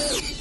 you.